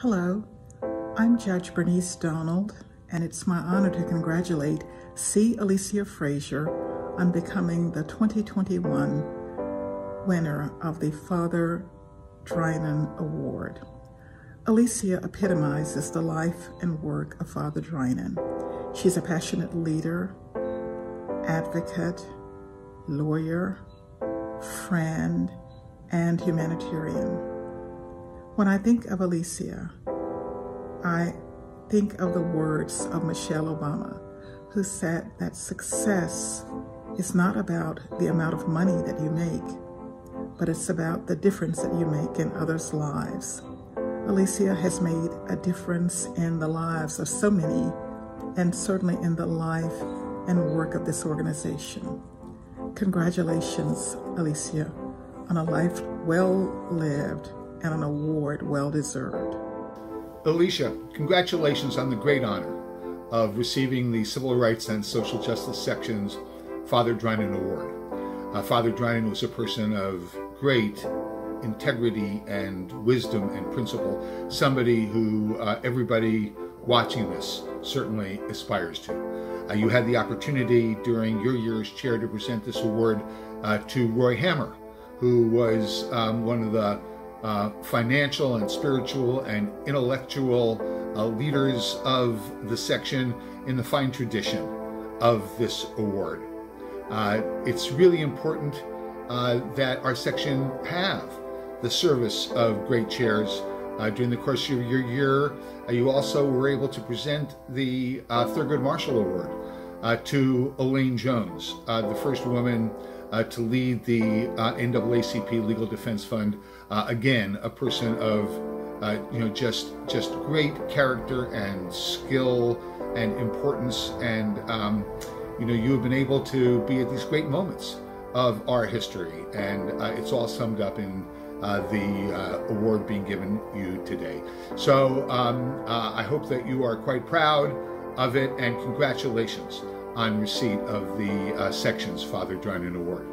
Hello, I'm Judge Bernice Donald, and it's my honor to congratulate C. Elisia Frazier on becoming the 2021 winner of the Father Drinan Award. Elisia epitomizes the life and work of Father Drinan. She's a passionate leader, advocate, lawyer, friend, and humanitarian. When I think of Elisia, I think of the words of Michelle Obama, who said that success is not about the amount of money that you make, but it's about the difference that you make in others' lives. Elisia has made a difference in the lives of so many, and certainly in the life and work of this organization. Congratulations, Elisia, on a life well lived and an award well deserved. Elisia, congratulations on the great honor of receiving the Civil Rights and Social Justice Section's Father Drinan Award. Uh, Father Drinan was a person of great integrity and wisdom and principle, somebody who uh, everybody watching this certainly aspires to. Uh, you had the opportunity during your year as chair to present this award uh, to Roy Hammer, who was um, one of the uh, financial and spiritual and intellectual uh, leaders of the section in the fine tradition of this award. Uh, it's really important uh, that our section have the service of great chairs. Uh, during the course of your year, uh, you also were able to present the Thurgood Marshall Award to Elaine Jones, the first woman uh, to lead the uh, NAACP Legal Defense Fund. Uh, again, a person of uh, you know just just great character and skill and importance, and um, you know you have been able to be at these great moments of our history, and uh, it's all summed up in. Uh, the award being given you today. So um, I hope that you are quite proud of it and congratulations on receipt of the uh, section's Father Drinan Award.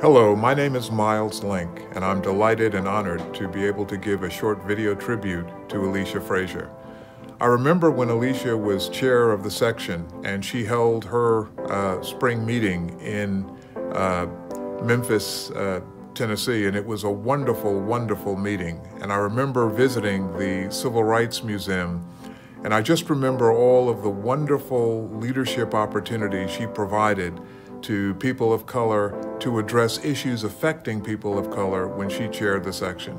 Hello, my name is Myles Lynk, and I'm delighted and honored to be able to give a short video tribute to Elisia Frazier. I remember when Elisia was chair of the section and she held her uh, spring meeting in uh, Memphis, uh, Tennessee, and it was a wonderful, wonderful meeting. And I remember visiting the Civil Rights Museum and I just remember all of the wonderful leadership opportunities she provided to people of color to address issues affecting people of color when she chaired the section.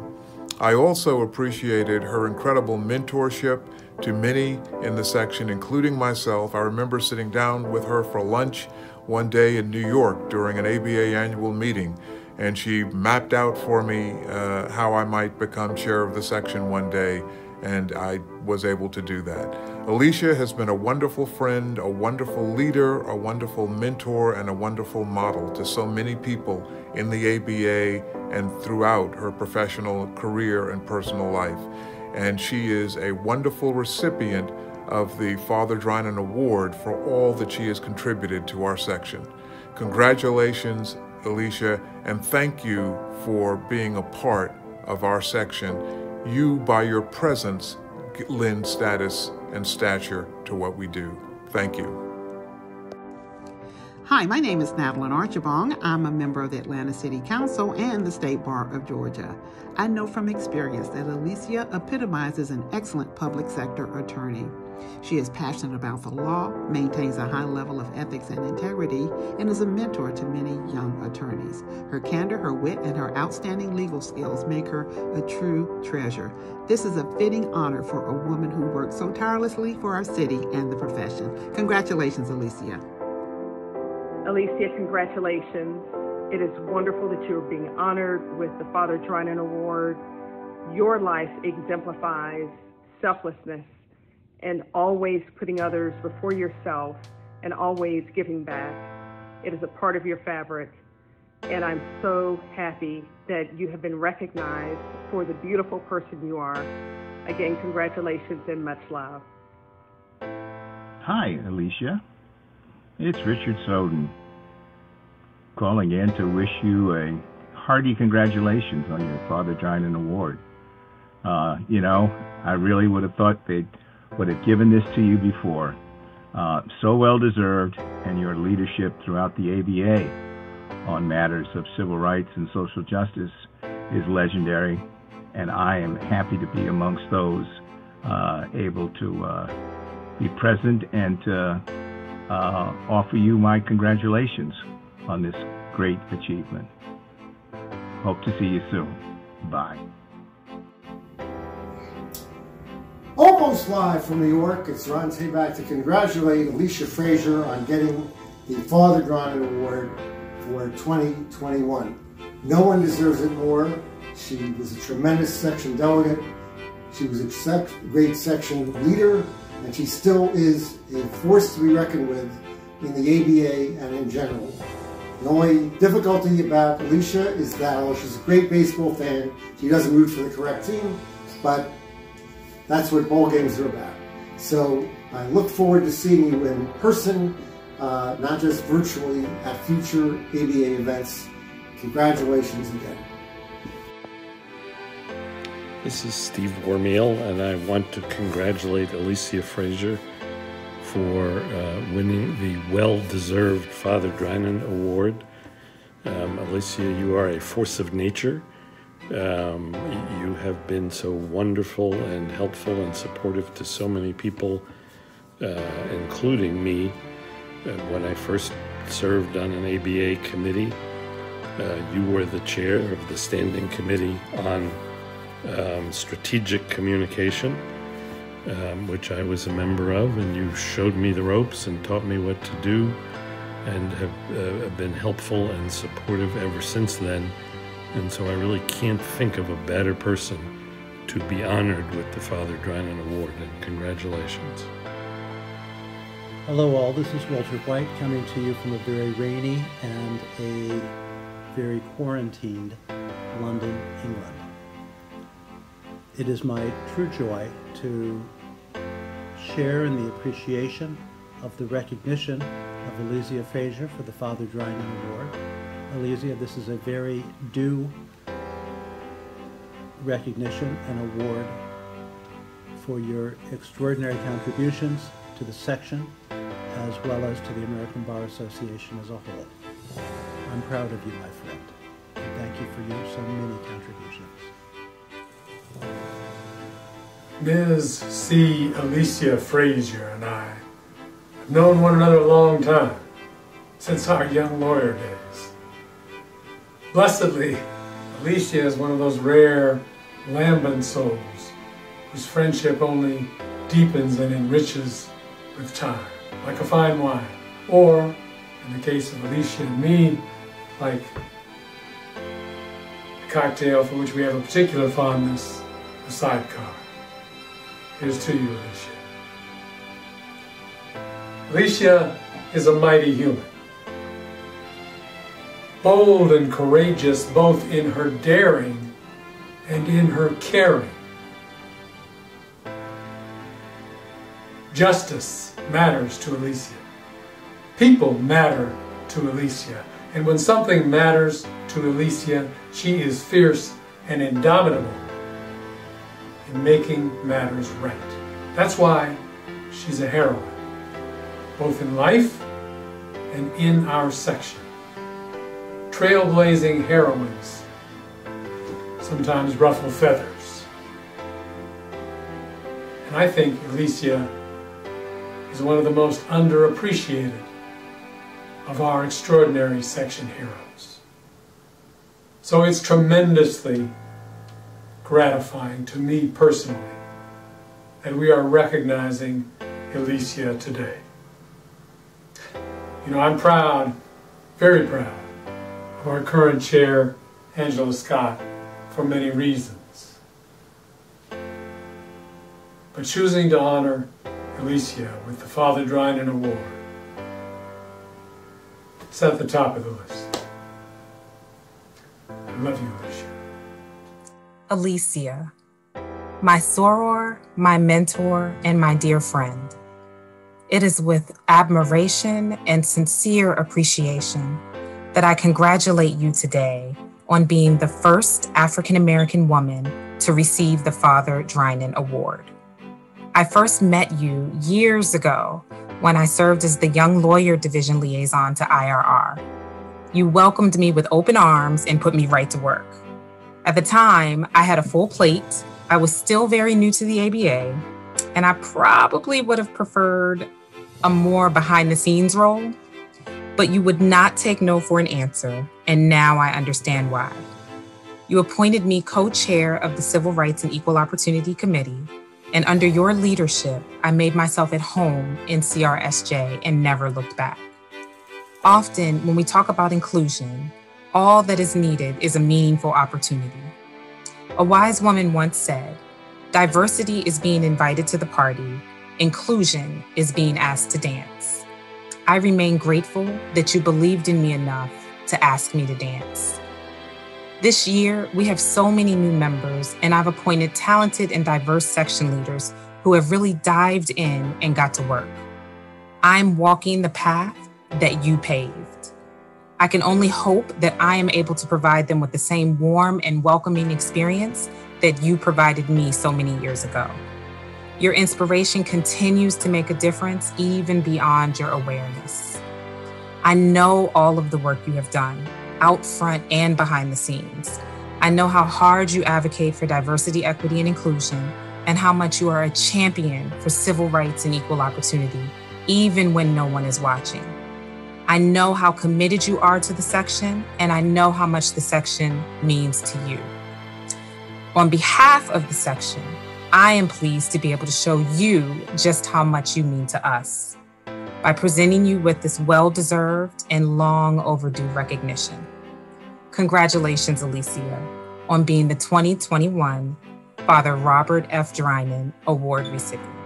I also appreciated her incredible mentorship to many in the section, including myself. I remember sitting down with her for lunch one day in New York during an ABA annual meeting, and she mapped out for me uh, how I might become chair of the section one day and I was able to do that. Elisia has been a wonderful friend, a wonderful leader, a wonderful mentor, and a wonderful model to so many people in the ABA and throughout her professional career and personal life. And she is a wonderful recipient of the Father Drinan Award for all that she has contributed to our section. Congratulations, Elisia, and thank you for being a part of our section you, by your presence, lend status and stature to what we do. Thank you. Hi, my name is Natalyn Archibong. I'm a member of the Atlanta City Council and the State Bar of Georgia. I know from experience that Elisia epitomizes an excellent public sector attorney. She is passionate about the law, maintains a high level of ethics and integrity, and is a mentor to many young. Her candor, her wit, and her outstanding legal skills make her a true treasure. This is a fitting honor for a woman who works so tirelessly for our city and the profession. Congratulations, Elisia. Elisia, congratulations. It is wonderful that you are being honored with the Father Drinan Award. Your life exemplifies selflessness and always putting others before yourself and always giving back. It is a part of your fabric. And I'm so happy that you have been recognized for the beautiful person you are. Again, congratulations and much love. Hi, Elisia. It's Richard Soden calling in to wish you a hearty congratulations on your Father Drinan Award. Uh, you know, I really would have thought they would have given this to you before. Uh, so well deserved, and your leadership throughout the ABA on matters of civil rights and social justice is legendary, and I am happy to be amongst those uh, able to uh, be present and to uh, offer you my congratulations on this great achievement. Hope to see you soon. Bye. Almost live from New York, it's Ron Tabak to congratulate Elisia Frazier on getting the Father Drinan Award for 2021. No one deserves it more. She was a tremendous section delegate. She was a great section leader, and she still is a force to be reckoned with in the ABA and in general. The only difficulty about Elisia is that although she's a great baseball fan, she doesn't root for the correct team, but that's what ball games are about. So I look forward to seeing you in person, uh, not just virtually, at future ABA events. Congratulations again. This is Steve Wermiel, and I want to congratulate Elisia Frazier for uh, winning the well deserved Father Drinan Award. Um, Elisia, you are a force of nature. Um, you have been so wonderful and helpful and supportive to so many people, uh, including me. Uh, when I first served on an ABA committee, uh, you were the chair of the standing committee on um, strategic communication, um, which I was a member of, and you showed me the ropes and taught me what to do, and have uh, been helpful and supportive ever since then. And so I really can't think of a better person to be honored with the Father Drinan Award, and congratulations. Hello, all. This is Walter White coming to you from a very rainy and a very quarantined London, England. It is my true joy to share in the appreciation of the recognition of Elisia Frazier for the Father Drinan Award Elisia. This is a very due recognition and award for your extraordinary contributions to the section as well as to the American Bar Association as a whole. I'm proud of you, my friend, and thank you for your so many contributions. Ms. C. Elisia Frazier and I have known one another a long time, since our young lawyer days. Blessedly, Elisia is one of those rare lambent souls whose friendship only deepens and enriches with time, like a fine wine. Or, in the case of Elisia and me, like a cocktail for which we have a particular fondness, a sidecar. Here's to you, Elisia. Elisia is a mighty human bold and courageous both in her daring and in her caring. Justice matters to Elisia. People matter to Elisia. And when something matters to Elisia, she is fierce and indomitable in making matters right. That's why she's a heroine, both in life and in our section trailblazing heroines sometimes ruffle feathers. And I think Elisia is one of the most underappreciated of our extraordinary section heroes. So it's tremendously gratifying to me personally that we are recognizing Elisia today. You know, I'm proud, very proud, of our current chair, Angela Scott, for many reasons. But choosing to honor Elisia with the Father Drinan Award It's at the top of the list. I love you, Elisia. Elisia, my soror, my mentor, and my dear friend. It is with admiration and sincere appreciation that I congratulate you today on being the first African American woman to receive the Father Drinan Award. I first met you years ago when I served as the Young Lawyer Division Liaison to IRR. You welcomed me with open arms and put me right to work. At the time, I had a full plate. I was still very new to the ABA, and I probably would have preferred a more behind the scenes role, but you would not take no for an answer, and now I understand why. You appointed me co chair of the Civil Rights and Equal Opportunity Committee, and under your leadership, I made myself at home in CRSJ and never looked back. Often, when we talk about inclusion, all that is needed is a meaningful opportunity. A wise woman once said, Diversity is being invited to the party, inclusion is being asked to dance. I remain grateful that you believed in me enough to ask me to dance. This year, we have so many new members, and I've appointed talented and diverse section leaders who have really dived in and got to work. I'm walking the path that you paved. I can only hope that I am able to provide them with the same warm and welcoming experience that you provided me so many years ago. Your inspiration continues to make a difference even beyond your awareness. I know all of the work you have done, out front and behind the scenes. I know how hard you advocate for diversity, equity, and inclusion, and how much you are a champion for civil rights and equal opportunity, even when no one is watching. I know how committed you are to the section, and I know how much the section means to you. On behalf of the section, I am pleased to be able to show you just how much you mean to us by presenting you with this well deserved and long overdue recognition. Congratulations, Elisia, on being the 2021 Father Robert F. Drinan Award recipient.